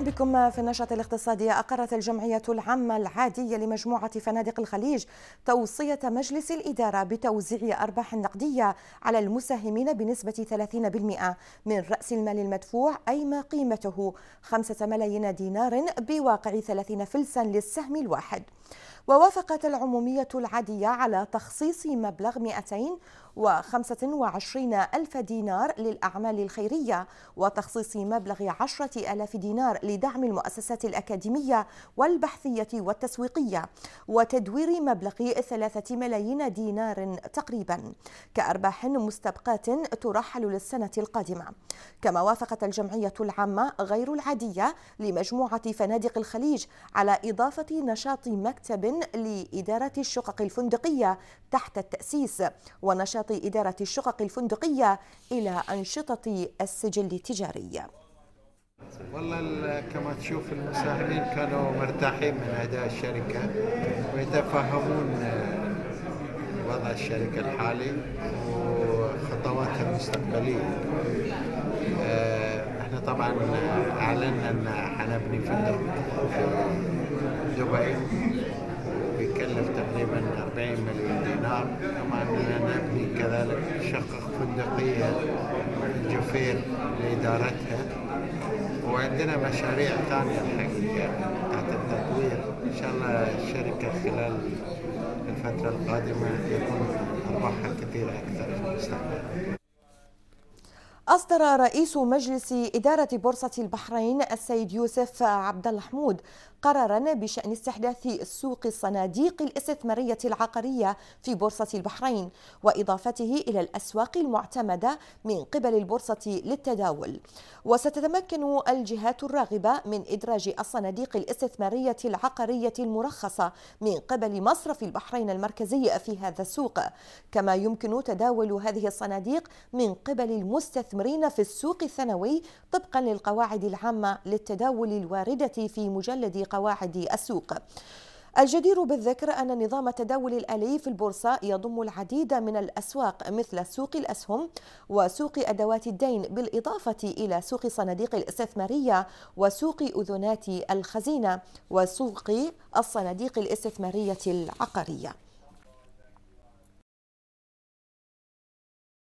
بكم في النشاط الاقتصادي. أقرت الجمعية العامة العادية لمجموعة فنادق الخليج توصية مجلس الإدارة بتوزيع أرباح نقدية على المساهمين بنسبة 30% من رأس المال المدفوع أي ما قيمته 5 ملايين دينار بواقع 30 فلسا للسهم الواحد. ووافقت العمومية العادية على تخصيص مبلغ 225 ألف دينار للأعمال الخيرية وتخصيص مبلغ 10 ألاف دينار لدعم المؤسسات الأكاديمية والبحثية والتسويقية وتدوير مبلغ 3 ملايين دينار تقريبا كأرباح مستبقاة ترحل للسنة القادمة. كما وافقت الجمعية العامة غير العادية لمجموعة فنادق الخليج على إضافة نشاط مكتب لإدارة الشقق الفندقية تحت التأسيس ونشاط إدارة الشقق الفندقية إلى أنشطة السجل التجاري. والله كما تشوف المساهمين كانوا مرتاحين من أداء الشركة ويتفهمون وضع الشركة الحالي وخطواتها المستقبلية. إحنا طبعا أعلنا أن حنبني فندق في دبي. بيكلف تقريبا 40 مليون دينار. طبعا نبني كذلك شقق فندقية في الجفير لإدارتها. وعندنا مشاريع ثانية الحقيقة تحت التطوير. إن شاء الله الشركة خلال الفترة القادمة يكون أرباحها كثيرة أكثر في المستقبل. أصدر رئيس مجلس إدارة بورصة البحرين السيد يوسف عبد الحمود قرارا بشأن استحداث سوق الصناديق الاستثمارية العقارية في بورصة البحرين وإضافته إلى الأسواق المعتمدة من قبل البورصة للتداول. وستتمكن الجهات الراغبة من إدراج الصناديق الاستثمارية العقارية المرخصة من قبل مصرف البحرين المركزي في هذا السوق. كما يمكن تداول هذه الصناديق من قبل المستثمرين في السوق الثانوي طبقا للقواعد العامة للتداول الواردة في مجلد قواعد السوق. الجدير بالذكر أن نظام التداول الآلي في البورصة يضم العديد من الأسواق مثل سوق الأسهم وسوق أدوات الدين بالإضافة إلى سوق صناديق الاستثمارية وسوق أذنات الخزينة وسوق الصناديق الاستثمارية العقارية.